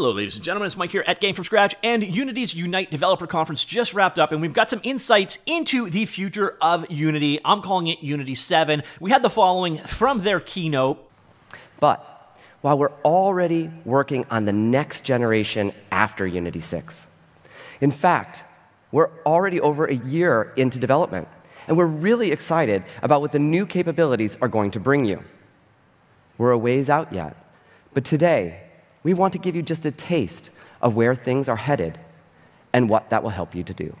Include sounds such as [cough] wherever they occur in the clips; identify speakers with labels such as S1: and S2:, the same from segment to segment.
S1: Hello, ladies and gentlemen. It's Mike here at Game From Scratch, and Unity's Unite Developer Conference just wrapped up, and we've got some insights into the future of Unity. I'm calling it Unity 7. We had the following from their keynote.
S2: But while we're already working on the next generation after Unity 6, in fact, we're already over a year into development, and we're really excited about what the new capabilities are going to bring you. We're a ways out yet, but today, we want to give you just a taste of where things are headed and what that will help you to do.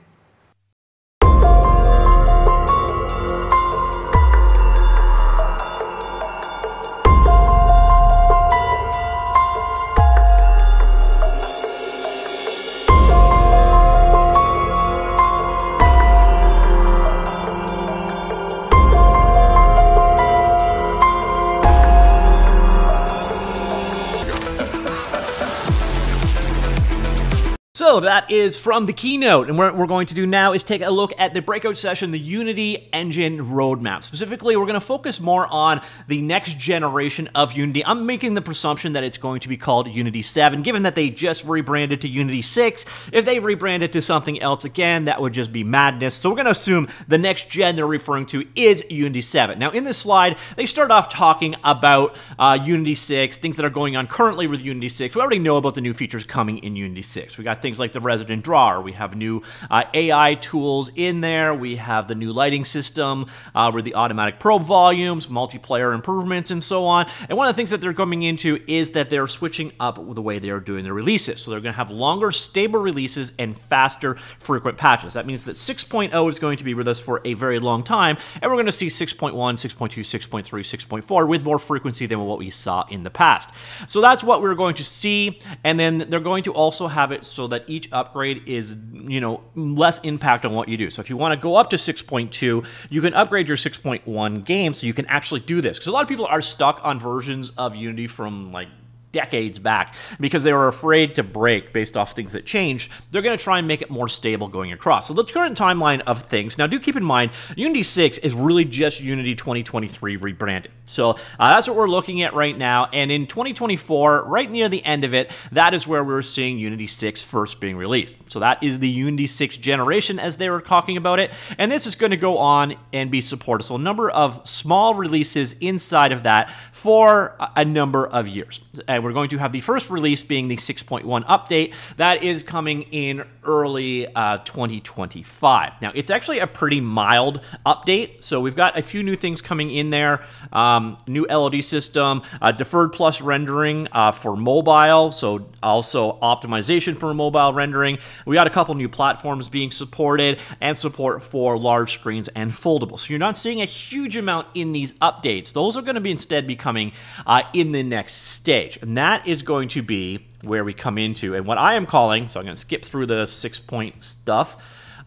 S1: That is from the keynote. And what we're going to do now is take a look at the breakout session, the Unity Engine roadmap. Specifically, we're going to focus more on the next generation of Unity. I'm making the presumption that it's going to be called Unity 7, given that they just rebranded to Unity 6. If they rebrand it to something else again, that would just be madness. So we're going to assume the next gen they're referring to is Unity 7. Now, in this slide, they start off talking about uh, Unity 6, things that are going on currently with Unity 6. We already know about the new features coming in Unity 6. We got things like the resident drawer. We have new uh, AI tools in there. We have the new lighting system uh, with the automatic probe volumes, multiplayer improvements, and so on. And one of the things that they're coming into is that they're switching up the way they are doing their releases. So they're going to have longer, stable releases and faster, frequent patches. That means that 6.0 is going to be with us for a very long time, and we're going to see 6.1, 6.2, 6.3, 6.4 with more frequency than what we saw in the past. So that's what we're going to see, and then they're going to also have it so that each upgrade is, you know, less impact on what you do. So if you want to go up to 6.2, you can upgrade your 6.1 game so you can actually do this. Because a lot of people are stuck on versions of Unity from like decades back because they were afraid to break based off things that changed. They're going to try and make it more stable going across. So the current timeline of things. Now, do keep in mind, Unity 6 is really just Unity 2023 rebranded. So uh, that's what we're looking at right now. And in 2024, right near the end of it, that is where we're seeing Unity 6 first being released. So that is the Unity 6 generation as they were talking about it. And this is going to go on and be supported. So a number of small releases inside of that for a number of years. And we're going to have the first release being the 6.1 update. That is coming in early uh, 2025. Now, it's actually a pretty mild update. So we've got a few new things coming in there. Um, new LOD system, uh, deferred plus rendering uh, for mobile. So also optimization for mobile rendering. We got a couple new platforms being supported and support for large screens and foldable. So you're not seeing a huge amount in these updates. Those are going to be instead be coming uh, in the next stage. And that is going to be where we come into, and what I am calling, so I'm going to skip through the six point stuff.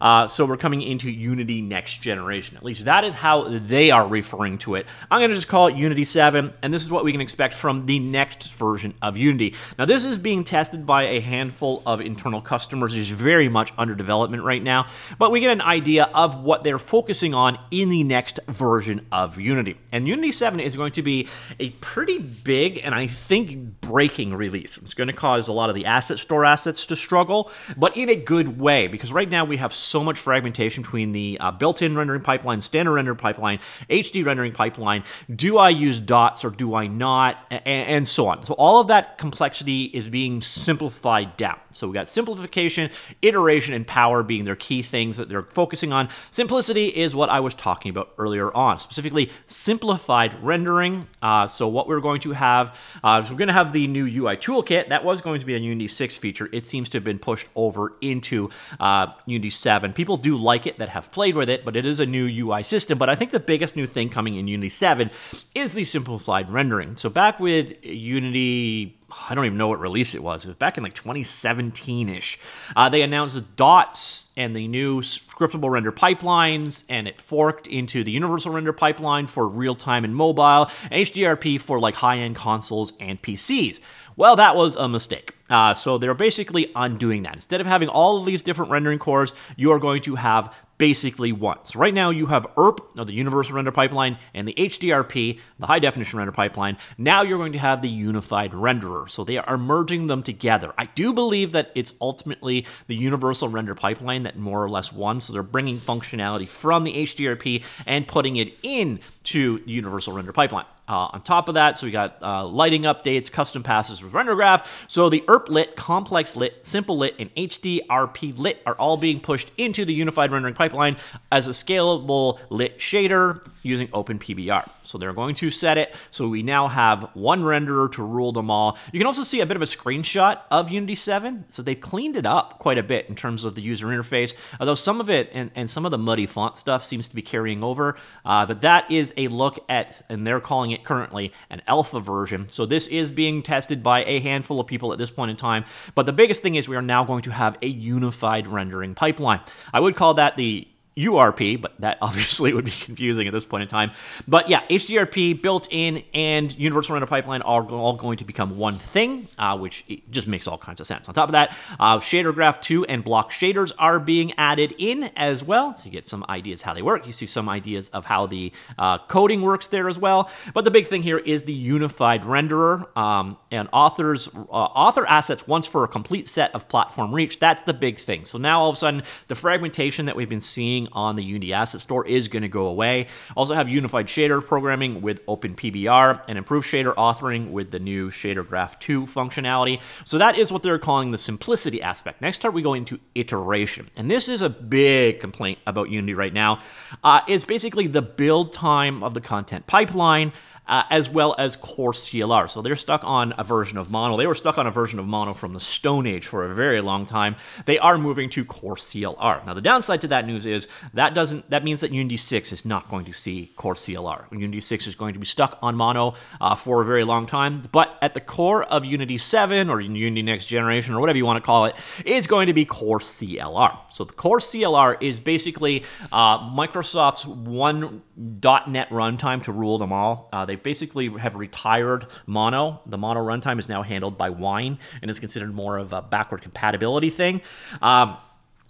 S1: Uh, so we're coming into Unity Next Generation. At least that is how they are referring to it. I'm going to just call it Unity 7, and this is what we can expect from the next version of Unity. Now, this is being tested by a handful of internal customers. It's very much under development right now, but we get an idea of what they're focusing on in the next version of Unity. And Unity 7 is going to be a pretty big and I think breaking release. It's going to cause a lot of the asset store assets to struggle, but in a good way, because right now we have so much fragmentation between the uh, built-in rendering pipeline, standard render pipeline, HD rendering pipeline. Do I use DOTS or do I not? And, and so on. So all of that complexity is being simplified down. So we got simplification, iteration, and power being their key things that they're focusing on. Simplicity is what I was talking about earlier on, specifically simplified rendering. Uh, so what we're going to have, uh, we're going to have the new UI toolkit. That was going to be a Unity 6 feature. It seems to have been pushed over into uh, Unity 7. People do like it that have played with it, but it is a new UI system. But I think the biggest new thing coming in Unity 7 is the simplified rendering. So back with Unity I don't even know what release it was. It was back in like 2017-ish. Uh, they announced DOTS and the new scriptable render pipelines, and it forked into the universal render pipeline for real-time and mobile, HDRP for like high-end consoles and PCs. Well, that was a mistake. Uh, so they're basically undoing that. Instead of having all of these different rendering cores, you are going to have basically one. So right now you have URP, or the Universal Render Pipeline, and the HDRP, the High Definition Render Pipeline. Now you're going to have the Unified Renderer. So they are merging them together. I do believe that it's ultimately the Universal Render Pipeline that more or less won. So they're bringing functionality from the HDRP and putting it in to the Universal Render Pipeline. Uh, on top of that, so we got uh, lighting updates, custom passes with RenderGraph. So the URP lit, complex lit, simple lit, and HDRP lit are all being pushed into the unified rendering pipeline as a scalable lit shader using OpenPBR. So they're going to set it so we now have one renderer to rule them all. You can also see a bit of a screenshot of Unity 7. So they've cleaned it up quite a bit in terms of the user interface, although some of it and, and some of the muddy font stuff seems to be carrying over. Uh, but that is a look at, and they're calling it currently an alpha version. So this is being tested by a handful of people at this point in time. But the biggest thing is we are now going to have a unified rendering pipeline. I would call that the URP, but that [laughs] obviously would be confusing at this point in time. But yeah, HDRP built in and Universal Render Pipeline are all going to become one thing, uh, which just makes all kinds of sense. On top of that, uh, Shader Graph 2 and block shaders are being added in as well. So you get some ideas how they work. You see some ideas of how the uh, coding works there as well. But the big thing here is the unified renderer um, and authors uh, author assets once for a complete set of platform reach. That's the big thing. So now all of a sudden, the fragmentation that we've been seeing on the Unity Asset Store is going to go away. Also have unified shader programming with OpenPBR and improved shader authoring with the new Shader Graph 2 functionality. So that is what they're calling the simplicity aspect. Next up, we go into iteration. And this is a big complaint about Unity right now. Uh, is basically the build time of the content pipeline uh, as well as Core CLR. So they're stuck on a version of Mono. They were stuck on a version of Mono from the Stone Age for a very long time. They are moving to Core CLR. Now the downside to that news is that doesn't that means that Unity 6 is not going to see Core CLR. Unity 6 is going to be stuck on Mono uh, for a very long time. But at the core of Unity 7 or Unity Next Generation or whatever you want to call it is going to be Core CLR. So the Core CLR is basically uh, Microsoft's one .NET runtime to rule them all. Uh, they basically have retired Mono. The Mono runtime is now handled by Wine and is considered more of a backward compatibility thing. Um,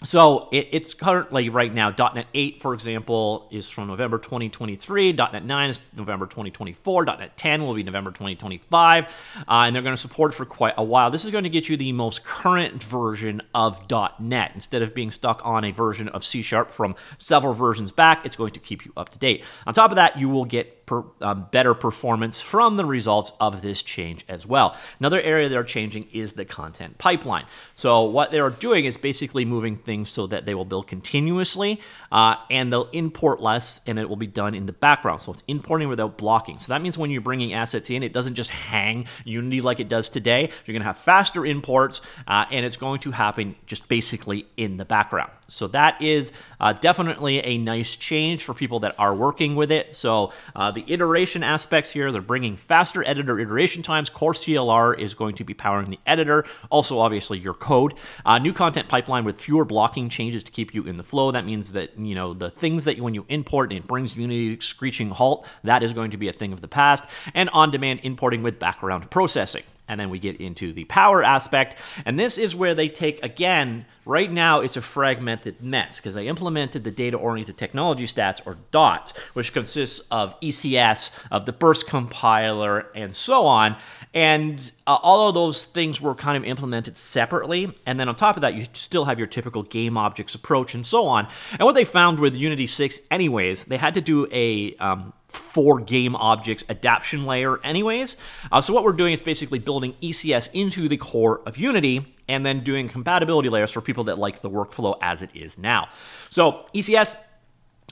S1: so it, it's currently right now .NET 8, for example, is from November 2023. .NET 9 is November 2024. .NET 10 will be November 2025, uh, and they're going to support for quite a while. This is going to get you the most current version of .NET instead of being stuck on a version of C Sharp from several versions back. It's going to keep you up to date. On top of that, you will get per, um, better performance from the results of this change as well. Another area they're changing is the content pipeline. So what they're doing is basically moving things so that they will build continuously uh, and they'll import less and it will be done in the background. So it's importing without blocking. So that means when you're bringing assets in, it doesn't just hang Unity like it does today. You're going to have faster imports uh, and it's going to happen just basically in the background. So that is uh, definitely a nice change for people that are working with it. So uh, the iteration aspects here, they're bringing faster editor iteration times. Core CLR is going to be powering the editor, also obviously your code. Uh, new content pipeline with fewer blocking changes to keep you in the flow. That means that you know the things that you, when you import it brings Unity screeching halt. That is going to be a thing of the past. And on-demand importing with background processing. And then we get into the power aspect. And this is where they take, again, right now it's a fragmented mess because they implemented the data oriented technology stack, or DOT, which consists of ECS, of the burst compiler, and so on. And uh, all of those things were kind of implemented separately. And then on top of that, you still have your typical game objects approach and so on. And what they found with Unity 6, anyways, they had to do a um, for game objects adaptation layer anyways. Uh, so what we're doing is basically building ECS into the core of Unity and then doing compatibility layers for people that like the workflow as it is now. So ECS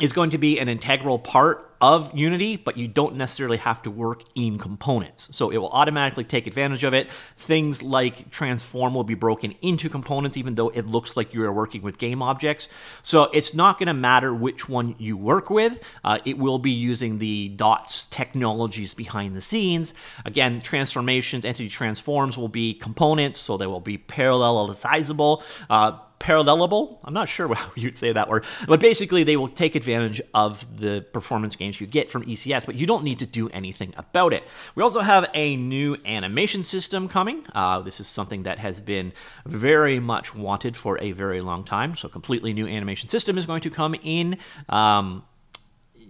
S1: is going to be an integral part of Unity, but you don't necessarily have to work in components. So it will automatically take advantage of it. Things like transform will be broken into components, even though it looks like you are working with game objects. So it's not going to matter which one you work with. Uh, it will be using the DOTS technologies behind the scenes. Again, transformations, entity transforms will be components, so they will be parallelizable. Uh, parallelable. I'm not sure [laughs] how you'd say that word, but basically they will take advantage of the performance gains you get from ECS, but you don't need to do anything about it. We also have a new animation system coming. Uh, this is something that has been very much wanted for a very long time. So, completely new animation system is going to come in. Um,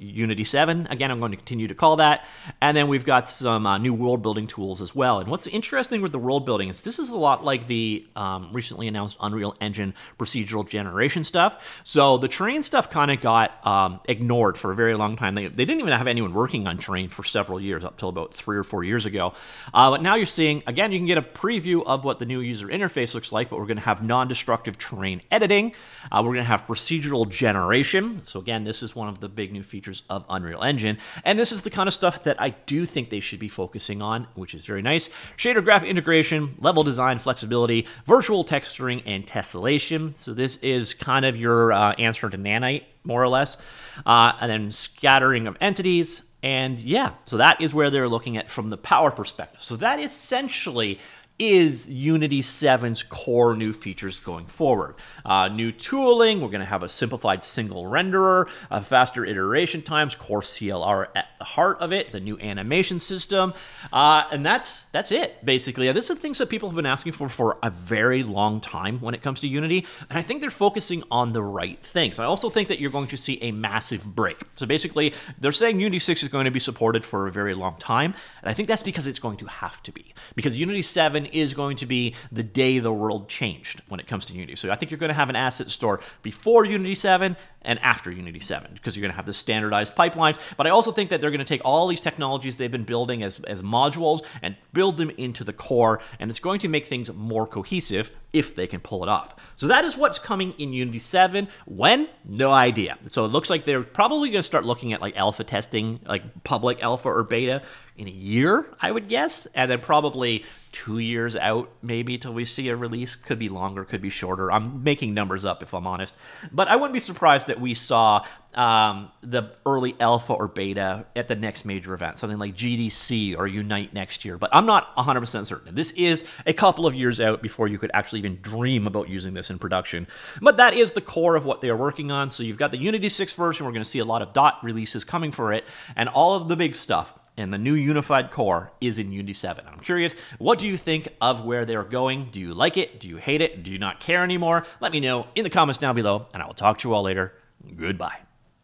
S1: Unity 7. Again, I'm going to continue to call that. And then we've got some uh, new world building tools as well. And what's interesting with the world building is this is a lot like the um, recently announced Unreal Engine procedural generation stuff. So the terrain stuff kind of got um, ignored for a very long time. They, they didn't even have anyone working on terrain for several years, up till about three or four years ago. Uh, but now you're seeing, again, you can get a preview of what the new user interface looks like, but we're going to have non destructive terrain editing. Uh, we're going to have procedural generation. So, again, this is one of the big new features features of Unreal Engine. And this is the kind of stuff that I do think they should be focusing on, which is very nice. Shader graph integration, level design flexibility, virtual texturing, and tessellation. So this is kind of your uh, answer to Nanite, more or less. Uh, and then scattering of entities. And yeah, so that is where they're looking at from the power perspective. So that essentially is Unity 7's core new features going forward. Uh, new tooling, we're going to have a simplified single renderer, a faster iteration times, core CLR at the heart of it, the new animation system, uh, and that's that's it basically. This are things that people have been asking for for a very long time when it comes to Unity, and I think they're focusing on the right things. I also think that you're going to see a massive break. So basically, they're saying Unity 6 is going to be supported for a very long time, and I think that's because it's going to have to be because Unity 7 is going to be the day the world changed when it comes to Unity. So I think you're going to have an asset store before Unity 7 and after Unity 7 because you're going to have the standardized pipelines. But I also think that they're going to take all these technologies they've been building as, as modules and build them into the core, and it's going to make things more cohesive if they can pull it off. So that is what's coming in Unity 7. When? No idea. So it looks like they're probably going to start looking at like alpha testing, like public alpha or beta in a year, I would guess, and then probably two years out, maybe till we see a release. Could be longer, could be shorter. I'm making numbers up if I'm honest, but I wouldn't be surprised that we saw um, the early alpha or beta at the next major event, something like GDC or Unite next year. But I'm not 100% certain. This is a couple of years out before you could actually even dream about using this in production. But that is the core of what they are working on. So you've got the Unity 6 version. We're going to see a lot of dot releases coming for it, and all of the big stuff and the new unified core is in Unity 7. I'm curious, what do you think of where they're going? Do you like it? Do you hate it? Do you not care anymore? Let me know in the comments down below, and I will talk to you all later. Goodbye.